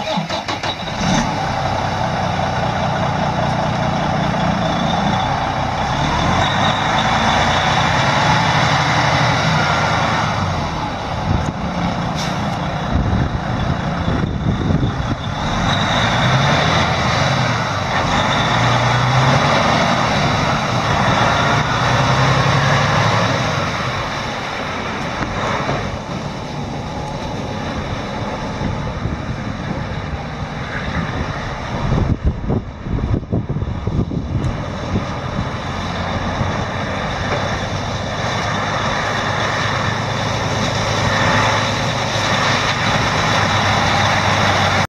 Oh,